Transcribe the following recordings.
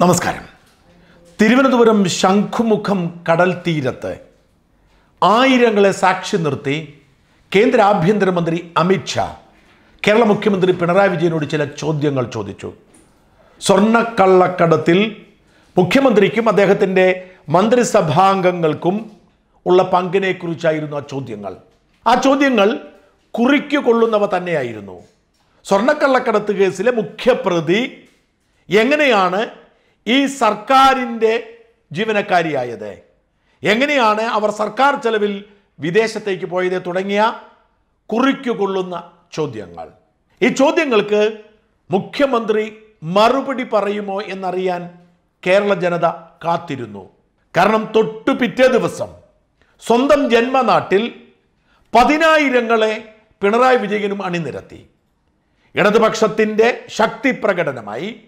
നമസ്കാരം. തിരുവനന്തപുരം ശംഖുമുഖം കടൽ തീരത്ത് ആയിരങ്ങളെ സാക്ഷി നിർത്തി കേന്ദ്ര ആഭ്യന്തരമന്ത്രി അമിത്ഷാ കേരള മുഖ്യമന്ത്രി പിണറായി വിജയനോട് ചില ചോദ്യങ്ങൾ ചോദിച്ചു. സ്വർണക്കള്ളക്കടത്തിൽ മുഖ്യമന്ത്രിക്കും അദ്ദേഹത്തിന്റെ മന്ത്രിസഭാംഗങ്ങൾക്കും ഉള്ള പങ്കിനെക്കുറിച്ചായിരുന്നു ആ ചോദ്യങ്ങൾ. ആ ചോദ്യങ്ങൾ കുറിക്കു കൊള്ളുന്നവ തന്നെയായിരുന്നു. സ്വർണക്കള്ളക്കടത്ത് കേസിലെ മുഖ്യപ്രതി എങ്ങനെയാണ് ഈ സർക്കാരിന്റെ ജീവനക്കാരിയായത്. എങ്ങനെയാണ് അവർ സർക്കാർ ചെലവിൽ വിദേശത്തേക്ക് പോയത് തുടങ്ങിയ കുറിക്കുകൊള്ളുന്ന ചോദ്യങ്ങൾ. ഈ ചോദ്യങ്ങൾക്ക് മുഖ്യമന്ത്രി മറുപടി പറയുമോ എന്നറിയാൻ കേരള ജനത കാത്തിരുന്നു. കാരണം തൊട്ടു പിറ്റേ ദിവസം സ്വന്തം ജന്മനാട്ടിൽ പതിനായിരങ്ങളെ പിണറായി വിജയനും അണിനിരത്തി. ഇടതുപക്ഷത്തിന്റെ ശക്തി പ്രകടനമായി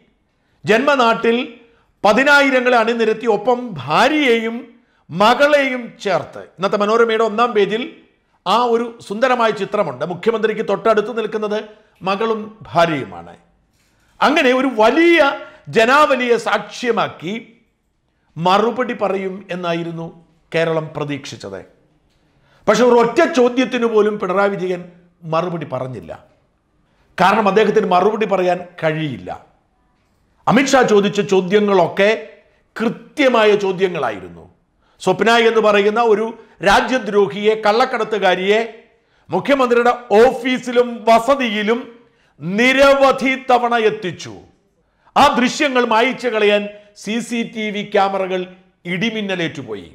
ജന്മനാട്ടിൽ പതിനായിരങ്ങളെ അണിനിരത്തി ഒപ്പം ഭാര്യയെയും മകളെയും ചേർത്ത്. ഇന്നത്തെ മനോരമയുടെ ഒന്നാം പേജിൽ ആ ഒരു സുന്ദരമായ ചിത്രമുണ്ട്. മുഖ്യമന്ത്രിക്ക് തൊട്ടടുത്ത് നിൽക്കുന്നത് മകളും ഭാര്യയുമാണ്. അങ്ങനെ ഒരു വലിയ ജനാവലിയെ സാക്ഷ്യമാക്കി മറുപടി പറയും എന്നായിരുന്നു കേരളം പ്രതീക്ഷിച്ചത്. പക്ഷെ ഒരു ഒറ്റ ചോദ്യത്തിന് പോലും പിണറായി വിജയൻ മറുപടി പറഞ്ഞില്ല. കാരണം അദ്ദേഹത്തിന് മറുപടി പറയാൻ കഴിയില്ല. അമിത്ഷാ ചോദിച്ച ചോദ്യങ്ങളൊക്കെ കൃത്യമായ ചോദ്യങ്ങളായിരുന്നു. സ്വപ്ന എന്ന് പറയുന്ന ഒരു രാജ്യദ്രോഹിയെ കള്ളക്കടത്തുകാരിയെ മുഖ്യമന്ത്രിയുടെ ഓഫീസിലും വസതിയിലും നിരവധി തവണ എത്തിച്ചു. ആ ദൃശ്യങ്ങൾ മായിച്ചു കളയാൻ സി സി ടി വി ക്യാമറകൾ ഇടിമിന്നലേറ്റുപോയി.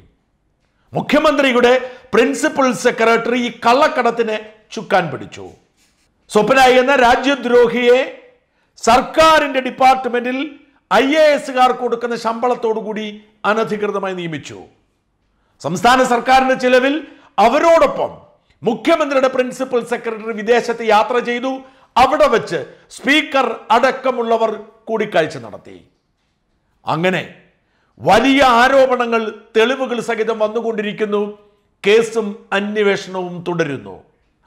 മുഖ്യമന്ത്രിയുടെ പ്രിൻസിപ്പൽ സെക്രട്ടറി ഈ കള്ളക്കടത്തിന് ചുക്കാൻ പിടിച്ചു. സ്വപ്ന എന്ന രാജ്യദ്രോഹിയെ സർക്കാരിന്റെ ഡിപ്പാർട്ട്മെന്റിൽ ഐ എ എസുകാർക്ക് കൊടുക്കുന്ന ശമ്പളത്തോടുകൂടി അനധികൃതമായി നിയമിച്ചു. സംസ്ഥാന സർക്കാരിന്റെ ചിലവിൽ അവരോടൊപ്പം മുഖ്യമന്ത്രിയുടെ പ്രിൻസിപ്പൽ സെക്രട്ടറി വിദേശത്ത് യാത്ര ചെയ്തു. അവിടെ വെച്ച് സ്പീക്കർ അടക്കമുള്ളവർ കൂടിക്കാഴ്ച നടത്തി. അങ്ങനെ വലിയ ആരോപണങ്ങൾ തെളിവുകൾ സഹിതം വന്നുകൊണ്ടിരിക്കുന്നു. കേസും അന്വേഷണവും തുടരുന്നു.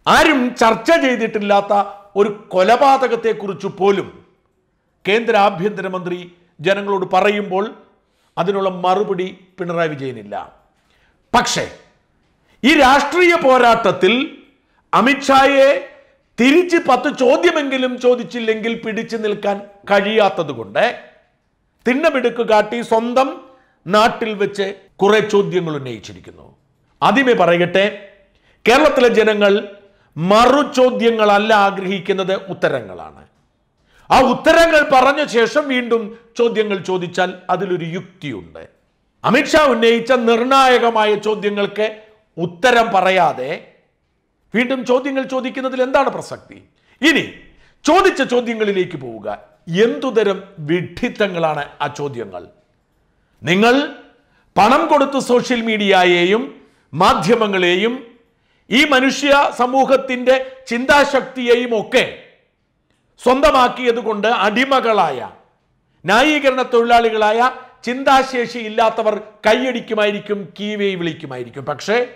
ആരും ചർച്ച ചെയ്തിട്ടില്ലാത്ത ഒരു കൊലപാതകത്തെക്കുറിച്ച് പോലും കേന്ദ്ര ആഭ്യന്തരമന്ത്രി ജനങ്ങളോട് പറയുമ്പോൾ അതിനുള്ള മറുപടി പിണറായി വിജയനില്ല. പക്ഷേ ഈ രാഷ്ട്രീയ പോരാട്ടത്തിൽ അമിത്ഷായെ തിരിച്ച് പത്ത് ചോദ്യമെങ്കിലും ചോദിച്ചില്ലെങ്കിൽ പിടിച്ചു നിൽക്കാൻ കഴിയാത്തത് കൊണ്ട് തിണ്ണമിടുക്ക് കാട്ടി സ്വന്തം നാട്ടിൽ വെച്ച് കുറെ ചോദ്യങ്ങൾ ഉന്നയിച്ചിരിക്കുന്നു. ആദ്യമേ പറയട്ടെ കേരളത്തിലെ ജനങ്ങൾ മറു ചോദ്യങ്ങളല്ല ആഗ്രഹിക്കുന്നത് ഉത്തരങ്ങളാണ്. ആ ഉത്തരങ്ങൾ പറഞ്ഞ ശേഷം വീണ്ടും ചോദ്യങ്ങൾ ചോദിച്ചാൽ അതിലൊരു യുക്തിയുണ്ട്. അമിത്ഷാ ഉന്നയിച്ച നിർണായകമായ ചോദ്യങ്ങൾക്ക് ഉത്തരം പറയാതെ വീണ്ടും ചോദ്യങ്ങൾ ചോദിക്കുന്നതിൽ എന്താണ് പ്രസക്തി? ഇനി ചോദിച്ച ചോദ്യങ്ങളിലേക്ക് പോവുക. എന്തുതരം വിഡ്ഢിത്തങ്ങളാണ് ആ ചോദ്യങ്ങൾ? നിങ്ങൾ പണം കൊടുത്ത് സോഷ്യൽ മീഡിയയെയും മാധ്യമങ്ങളെയും ഈ മനുഷ്യ സമൂഹത്തിന്റെ ചിന്താശക്തിയെയും ഒക്കെ സ്വന്തമാക്കിയതുകൊണ്ട് അടിമകളായ ന്യായീകരണ തൊഴിലാളികളായ ചിന്താശേഷി ഇല്ലാത്തവർ കൈയടിക്കുമായിരിക്കും കീവേ വിളിക്കുമായിരിക്കും. പക്ഷേ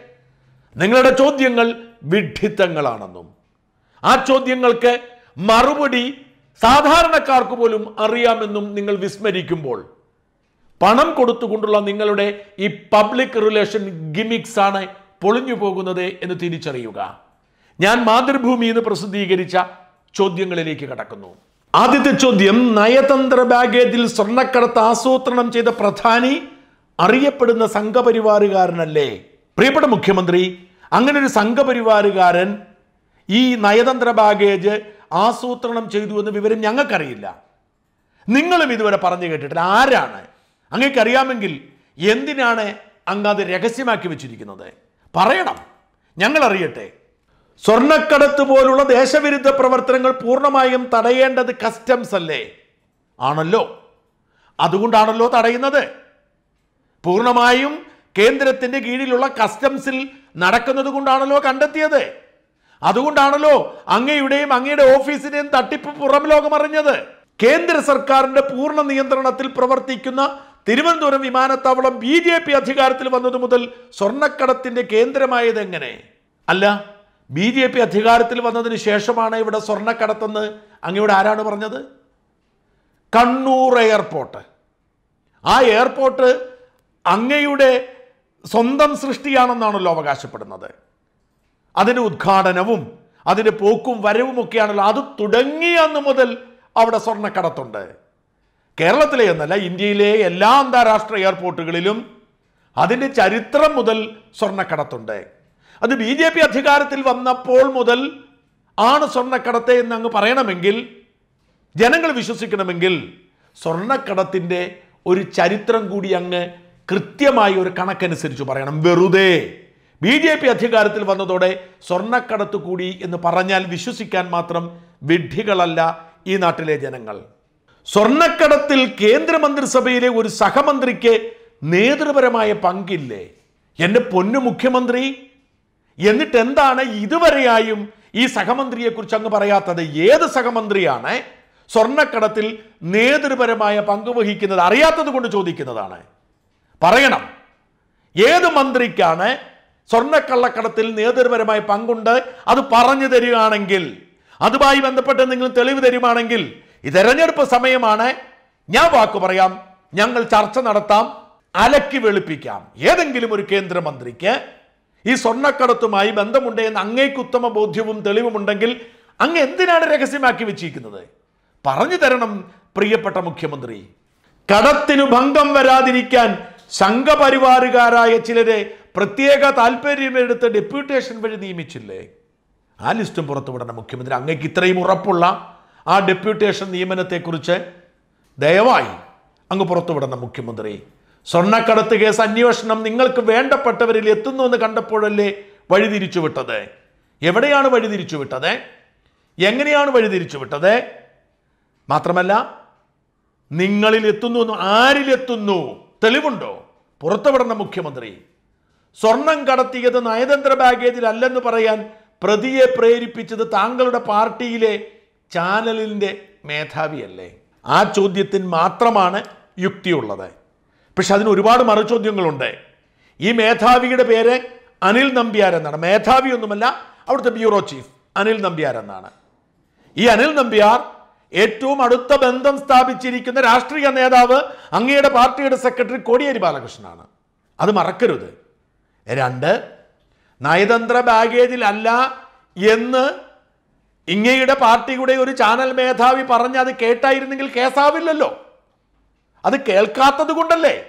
നിങ്ങളുടെ ചോദ്യങ്ങൾ വിഡ്ഢിത്തങ്ങളാണെന്നും ആ ചോദ്യങ്ങൾക്ക് മറുപടി സാധാരണക്കാർക്ക് പോലും അറിയാമെന്നും നിങ്ങൾ വിസ്മരിക്കുമ്പോൾ പണം കൊടുത്തുകൊണ്ടുള്ള നിങ്ങളുടെ ഈ പബ്ലിക് റിലേഷൻ ഗിമിക്സ് ആണ് പൊളിഞ്ഞു പോകുന്നത് എന്ന് തിരിച്ചറിയുക. ഞാൻ മാതൃഭൂമി എന്ന് പ്രസിദ്ധീകരിച്ച ചോദ്യങ്ങളിലേക്ക് കടക്കുന്നു. ആദ്യത്തെ ചോദ്യം നയതന്ത്ര ബാഗേജിൽ സ്വർണക്കടത്ത് ആസൂത്രണം ചെയ്ത പ്രധാനി അറിയപ്പെടുന്ന സംഘപരിവാറുകാരനല്ലേ? പ്രിയപ്പെട്ട മുഖ്യമന്ത്രി അങ്ങനെ ഒരു സംഘപരിവാറുകാരൻ ഈ നയതന്ത്ര ബാഗേജ് ആസൂത്രണം ചെയ്തു എന്ന വിവരം ഞങ്ങൾക്കറിയില്ല. നിങ്ങളും ഇതുവരെ പറഞ്ഞു കേട്ടിട്ടില്ല. ആരാണ്? അങ്ങേക്കറിയാമെങ്കിൽ എന്തിനാണ് അങ്ങ് അത് രഹസ്യമാക്കി വെച്ചിരിക്കുന്നത്? പറയണം. ഞങ്ങൾ അറിയട്ടെ സ്വർണക്കടത്ത് പോലുള്ള ദേശവിരുദ്ധ പ്രവർത്തനങ്ങൾ പൂർണമായും തടയേണ്ടത് കസ്റ്റംസ് അല്ലേ? ആണല്ലോ. അതുകൊണ്ടാണല്ലോ തടയുന്നത്. പൂർണമായും കേന്ദ്രത്തിന്റെ കീഴിലുള്ള കസ്റ്റംസിൽ നടക്കുന്നത് കൊണ്ടാണല്ലോ കണ്ടെത്തിയത്. അതുകൊണ്ടാണല്ലോ അങ്ങയുടെയും അങ്ങയുടെ ഓഫീസിന്റെയും തട്ടിപ്പ് പുറം ലോകമറിഞ്ഞത്. കേന്ദ്ര സർക്കാരിന്റെ പൂർണ നിയന്ത്രണത്തിൽ പ്രവർത്തിക്കുന്ന തിരുവനന്തപുരം വിമാനത്താവളം ബി ജെ പി അധികാരത്തിൽ വന്നതു മുതൽ സ്വർണക്കടത്തിന്റെ കേന്ദ്രമായത് എങ്ങനെ? അല്ല ബി ജെ പി അധികാരത്തിൽ വന്നതിന് ശേഷമാണ് ഇവിടെ സ്വർണക്കടത്തെന്ന് അങ്ങയോട് ആരാണ് പറഞ്ഞത്? കണ്ണൂർ എയർപോർട്ട്. ആ എയർപോർട്ട് അങ്ങയുടെ സ്വന്തം സൃഷ്ടിയാണെന്നാണല്ലോ അവകാശപ്പെടുന്നത്. അതിന്റെ ഉദ്ഘാടനവും അതിന്റെ പോക്കും വരവും ഒക്കെയാണല്ലോ അത് തുടങ്ങിയ അന്ന് മുതൽ അവിടെ സ്വർണക്കടത്തുണ്ട്. കേരളത്തിലെ എന്നല്ല ഇന്ത്യയിലെ എല്ലാ അന്താരാഷ്ട്ര എയർപോർട്ടുകളിലും അതിന്റെ ചരിത്രം മുതൽ സ്വർണക്കടത്തുണ്ട്. അത് ബി ജെ പി അധികാരത്തിൽ വന്നപ്പോൾ മുതൽ ആണ് സ്വർണക്കടത്ത് എന്ന് അങ്ങ് പറയണമെങ്കിൽ ജനങ്ങൾ വിശ്വസിക്കണമെങ്കിൽ സ്വർണക്കടത്തിന്റെ ഒരു ചരിത്രം കൂടി അങ്ങ് കൃത്യമായി ഒരു കണക്കനുസരിച്ച് പറയണം. വെറുതെ ബി ജെ പി അധികാരത്തിൽ വന്നതോടെ സ്വർണക്കടത്ത് കൂടി എന്ന് പറഞ്ഞാൽ വിശ്വസിക്കാൻ മാത്രം വിഡ്ഢികളല്ല ഈ നാട്ടിലെ ജനങ്ങൾ. സ്വർണക്കടത്തിൽ കേന്ദ്രമന്ത്രിസഭയിലെ ഒരു സഹമന്ത്രിക്ക് നേതൃപരമായ പങ്കില്ലേ? എന്റെ പൊന്നു മുഖ്യമന്ത്രി. എന്നിട്ട് എന്താണ് ഇതുവരെയായും ഈ സഹമന്ത്രിയെക്കുറിച്ച് അങ്ങ് പറയാത്തത്? ഏത് സഹമന്ത്രിയാണ് സ്വർണക്കടത്തിൽ നേതൃപരമായ പങ്ക് വഹിക്കുന്നത്? അറിയാത്തത് കൊണ്ട് ചോദിക്കുന്നതാണ്. പറയണം. ഏത് മന്ത്രിക്കാണ് സ്വർണക്കള്ളക്കടത്തിൽ നേതൃപരമായ പങ്കുണ്ട്? അത് പറഞ്ഞു തരികയാണെങ്കിൽ അതുമായി ബന്ധപ്പെട്ട് നിങ്ങൾ തെളിവ് തരുവാണെങ്കിൽ ഈ തെരഞ്ഞെടുപ്പ് സമയമാണ്. ഞാൻ വാക്ക് പറയാം. ഞങ്ങൾ ചർച്ച നടത്താം. അലക്കി വെളുപ്പിക്കാം. ഏതെങ്കിലും ഒരു കേന്ദ്രമന്ത്രിക്ക് ഈ സ്വർണക്കടത്തുമായി ബന്ധമുണ്ട് എന്ന് അങ്ങേക്ക് ഉത്തമ ബോധ്യവും തെളിവുമുണ്ടെങ്കിൽ അങ്ങ് എന്തിനാണ് രഹസ്യമാക്കി വെച്ചിരിക്കുന്നത്? പറഞ്ഞു തരണം പ്രിയപ്പെട്ട മുഖ്യമന്ത്രി. കടത്തിനു ഭംഗം വരാതിരിക്കാൻ സംഘപരിവാറുകാരായ ചിലരെ പ്രത്യേക താല്പര്യമെടുത്ത് ഡെപ്യൂട്ടേഷൻ വഴി നിയമിച്ചില്ലേ? ആ ലിസ്റ്റും പുറത്തുവിടണം മുഖ്യമന്ത്രി. അങ്ങേക്ക് ഇത്രയും ഉറപ്പുള്ള ആ ഡെപ്യൂട്ടേഷൻ നിയമനത്തെക്കുറിച്ച് ദയവായി അങ്ങ് പുറത്തുവിടണം മുഖ്യമന്ത്രി. സ്വർണക്കടത്ത് കേസ് അന്വേഷണം നിങ്ങൾക്ക് വേണ്ടപ്പെട്ടവരിൽ എത്തുന്നു എന്ന് കണ്ടപ്പോഴല്ലേ വഴിതിരിച്ചു വിട്ടത് എവിടെയാണ് വഴിതിരിച്ചു വിട്ടത് എങ്ങനെയാണ് വഴിതിരിച്ചു വിട്ടത് മാത്രമല്ല നിങ്ങളിൽ എത്തുന്നു ആരിലെത്തുന്നു തെളിവുണ്ടോ? പുറത്തുവിടണം മുഖ്യമന്ത്രി. സ്വർണം കടത്തിയത് നയതന്ത്ര ബാഗേജിൽ അല്ലെന്ന് പറയാൻ പ്രതിയെ പ്രേരിപ്പിച്ചത് താങ്കളുടെ പാർട്ടിയിലെ ചാനലിന്റെ മേധാവിയല്ലേ? ആ ചോദ്യത്തിന് മാത്രമാണ് യുക്തിയുള്ളത്. പക്ഷെ അതിന് ഒരുപാട് മറുചോദ്യങ്ങളുണ്ട്. ഈ മേധാവിയുടെ പേര് അനിൽ നമ്പ്യാർ എന്നാണ്. മേധാവി ഒന്നുമല്ല അവിടുത്തെ ബ്യൂറോ ചീഫ് അനിൽ നമ്പ്യാർ എന്നാണ്. ഈ അനിൽ നമ്പ്യാർ ഏറ്റവും അടുത്ത ബന്ധം സ്ഥാപിച്ചിരിക്കുന്ന രാഷ്ട്രീയ നേതാവ് അങ്ങയുടെ പാർട്ടിയുടെ സെക്രട്ടറി കോടിയേരി ബാലകൃഷ്ണനാണ്. അത് മറക്കരുത്. രണ്ട് നയതന്ത്ര ബാഗേജിലല്ല എന്ന് ഇങ്ങയുടെ പാർട്ടിയുടെ ഒരു ചാനൽ മേധാവി പറഞ്ഞ് അത് കേട്ടായിരുന്നെങ്കിൽ കേസാവില്ലല്ലോ. അത് കേൾക്കാത്തത് കൊണ്ടല്ലേ?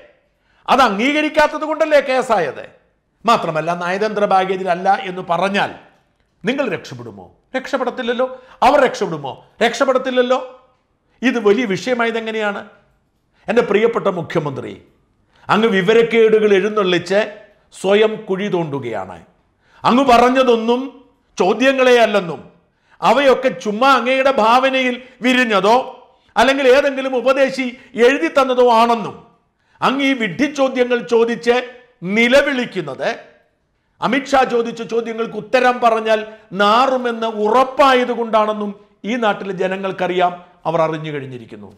അത് അംഗീകരിക്കാത്തത് കൊണ്ടല്ലേ കേസായത്? മാത്രമല്ല നയതന്ത്ര ബാഗേജിലല്ല എന്ന് പറഞ്ഞാൽ നിങ്ങൾ രക്ഷപ്പെടുമോ? രക്ഷപ്പെടത്തില്ലല്ലോ. അവർ രക്ഷപ്പെടുമോ? രക്ഷപ്പെടത്തില്ലല്ലോ. ഇത് വലിയ വിഷയമായത് എങ്ങനെയാണ്? എന്റെ പ്രിയപ്പെട്ട മുഖ്യമന്ത്രി അങ്ങ് വിവരക്കേടുകൾ എഴുന്നള്ളിച്ച് സ്വയം കുഴി തോണ്ടുകയാണ്. അങ്ങ് പറഞ്ഞതൊന്നും ചോദ്യങ്ങളെ അല്ലെന്നും അവയൊക്കെ ചുമ്മാ അങ്ങയുടെ ഭാവനയിൽ വിരിഞ്ഞതോ അല്ലെങ്കിൽ ഏതെങ്കിലും ഉപദേശി എഴുതി തന്നതോ ആണെന്നും അങ്ങ് ഈ വിഡ്ഢി ചോദ്യങ്ങൾ ചോദിച്ച് നിലവിളിക്കുന്നത്. അമിത്ഷാ ചോദിച്ച ചോദ്യങ്ങൾക്ക് ഉത്തരം പറഞ്ഞാൽ നാറുമെന്ന് ഉറപ്പായത് കൊണ്ടാണെന്നും ഈ നാട്ടിലെ ജനങ്ങൾക്കറിയാം. അവർ അറിഞ്ഞു കഴിഞ്ഞിരിക്കുന്നു.